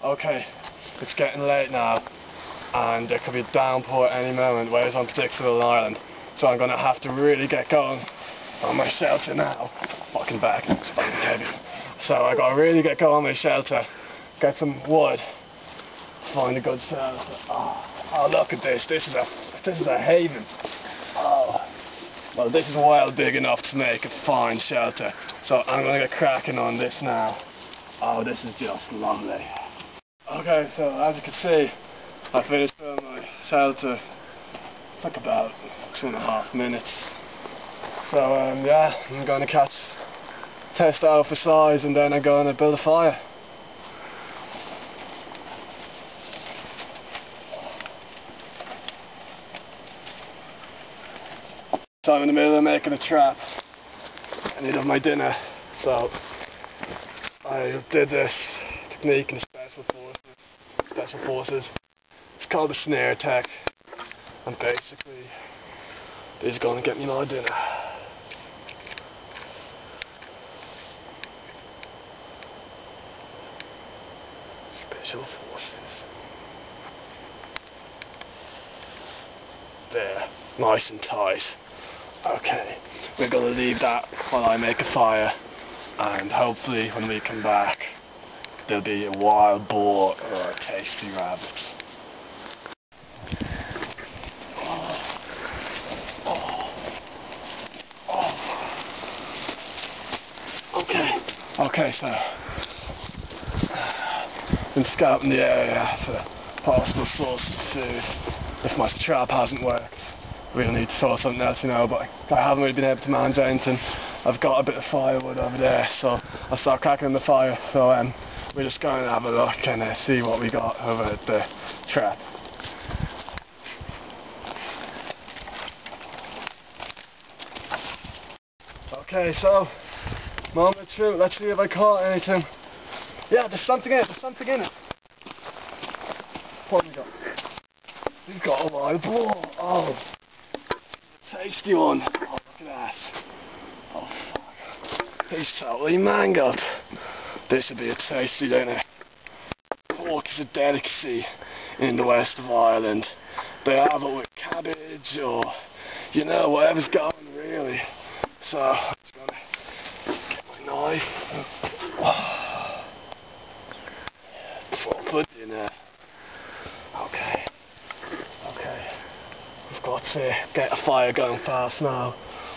Okay, it's getting late now, and there could be a downpour at any moment, where it's unpredictable in Ireland. So I'm gonna have to really get going on my shelter now. Fucking back, it's fucking heavy. So I gotta really get going on my shelter, get some wood, find a good shelter. Oh, ah, oh, look at this, this is a, this is a haven. Oh, well this is wild big enough to make a fine shelter. So I'm gonna get cracking on this now. Oh, this is just lovely. Okay, so as you can see, I finished building my shelter. It took about two and a half minutes. So um, yeah, I'm going to catch, test out for size and then I'm going to build a fire. So I'm in the middle of making a trap. I need to have my dinner, so I did this technique special forces. It's called the snare attack. and basically, is gonna get me my dinner. Special forces. There, nice and tight. Okay, we're gonna leave that while I make a fire and hopefully when we come back there'll be a wild boar or a tasty rabbit. Okay, okay so been scouting the area for possible sources of food. If my trap hasn't worked we'll need to sort something else you know but I haven't really been able to manage anything. I've got a bit of firewood over there so I'll start cracking the fire. So um, we're just going to have a look and uh, see what we got over at the trap. Okay so moment two let's see if I caught anything. Yeah there's something in it, there's something in it. What we got? We've got a wild boar. Oh tasty one. Oh look at that. Oh, He's totally mangled. This would be a tasty dinner. Pork is a delicacy in the west of Ireland. They have it with cabbage or, you know, whatever's going really. So, I'm just gonna get my knife. In there. Okay. Okay. We've got to get a fire going fast now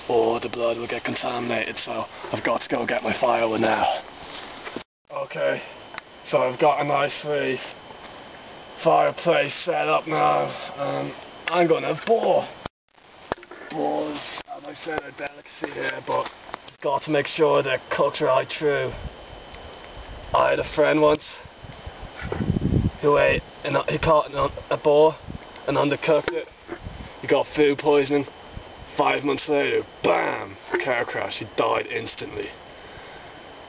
or the blood will get contaminated so I've got to go get my firewood now. Okay, so I've got a nicely fireplace set up now. Um, I'm gonna boar. Boars, as I said, are delicacy here, but got to make sure they're cooked right through. I had a friend once who ate, and he caught a boar and undercooked it. He got food poisoning. Five months later, BAM! Car crash, he died instantly.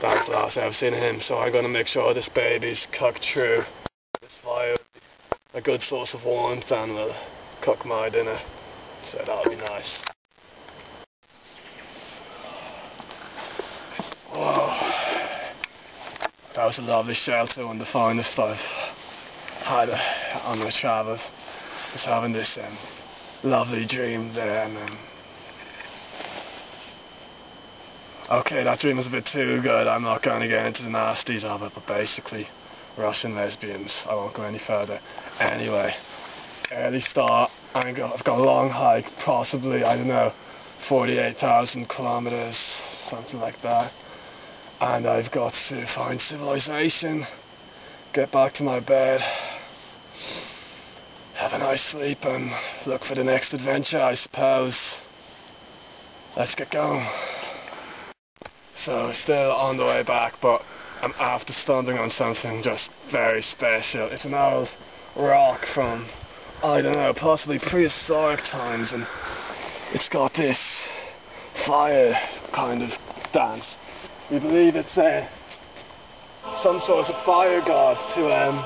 That I've seen him, so I'm gonna make sure this baby's cooked through. This fire, a good source of warmth and will cook my dinner. So that'll be nice. Oh, that was a lovely shelter, one of the finest I've had on my travels. Just having this um, lovely dream there and um, Okay, that dream was a bit too good. I'm not going to get into the nasties of it, but basically, Russian lesbians. I won't go any further. Anyway, early start. I've got a long hike, possibly, I don't know, 48,000 kilometers, something like that. And I've got to find civilization, get back to my bed, have a nice sleep and look for the next adventure, I suppose. Let's get going. So still on the way back, but I'm after stumbling on something just very special. It's an old rock from, I don't know, possibly prehistoric times, and it's got this fire kind of dance. We believe it's uh, some sort of fire god to, um,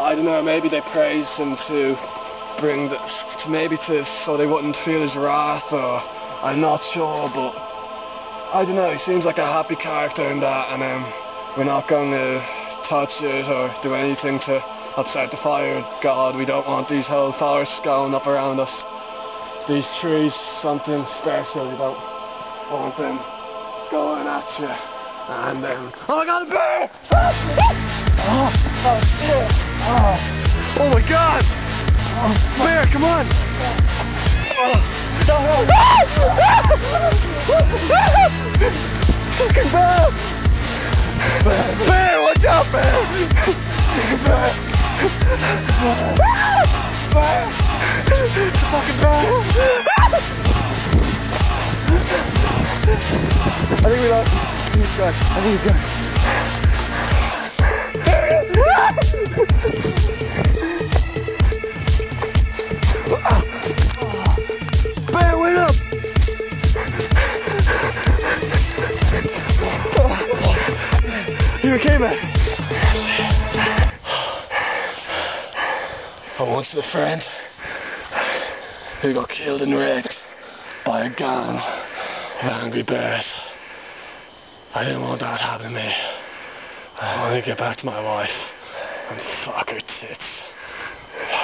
I don't know, maybe they praised him to bring the, maybe to, so they wouldn't feel his wrath, or I'm not sure, but I don't know, he seems like a happy character in that, and um, we're not going to touch it or do anything to upset the fire. God, we don't want these whole forests going up around us. These trees, something special, you don't want them going at you. And then, oh my god, a bear! Ah! Oh, oh shit! Oh, oh my god! Oh, bear, come on! Oh, Fucking bear! Bear, watch out, bear! Bear! Bear! Fucking bear! I think we lost. I think he's gone. I think he's gone. I once a friend who got killed and raped by a gang of angry bears. I didn't want that to happen to me. I want to get back to my wife and fuck her tits.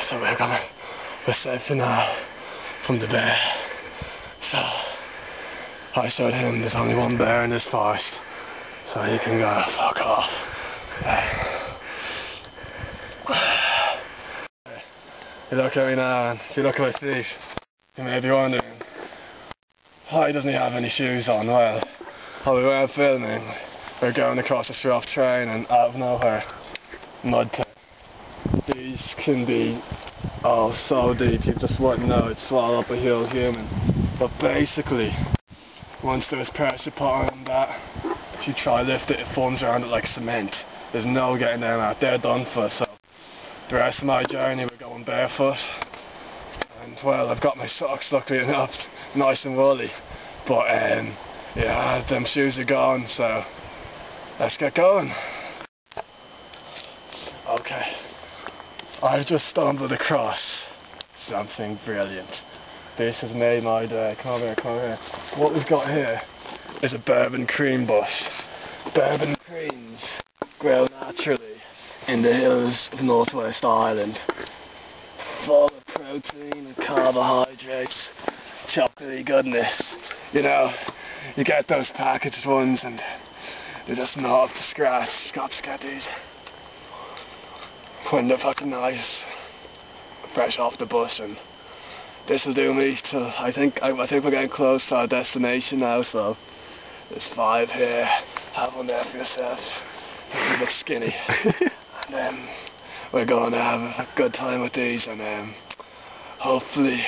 So we're coming. We're safe for now from the bear. So I showed him there's only one bear in this forest. So he can go fuck off. You look at me now and if you look at my feet, you may be wondering why doesn't he have any shoes on? Well, while we weren't filming, we are going across the Stroff train and out of nowhere, mud pit. These can be oh so deep you just wouldn't know it'd swallow up a whole human. But basically, once there's pressure put on that, if you try to lift it, it forms around it like cement. There's no getting down out. They're done for. So the rest of my journey we're going barefoot. And well, I've got my socks luckily enough, nice and woolly. But um, yeah, them shoes are gone, so let's get going. Okay, I've just stumbled across something brilliant. This has made my day. Come here, come here. What we've got here is a bourbon cream bush. Bourbon creams grow naturally in the hills of Northwest Ireland. Full of protein and carbohydrates, chocolatey goodness. You know, you get those packaged ones and they're just not up to scratch. These when they're fucking nice, fresh off the bus and this will do me till I think I, I think we're getting close to our destination now so there's five here have one there for yourself you look skinny um, we're going to have a good time with these and um, hopefully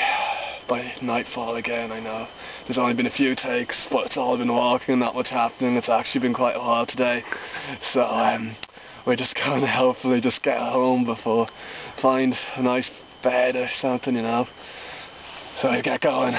by nightfall again I know. There's only been a few takes but it's all been walking and not much happening. It's actually been quite a while today. So um, we're just going to hopefully just get home before find a nice bed or something you know. So I get going.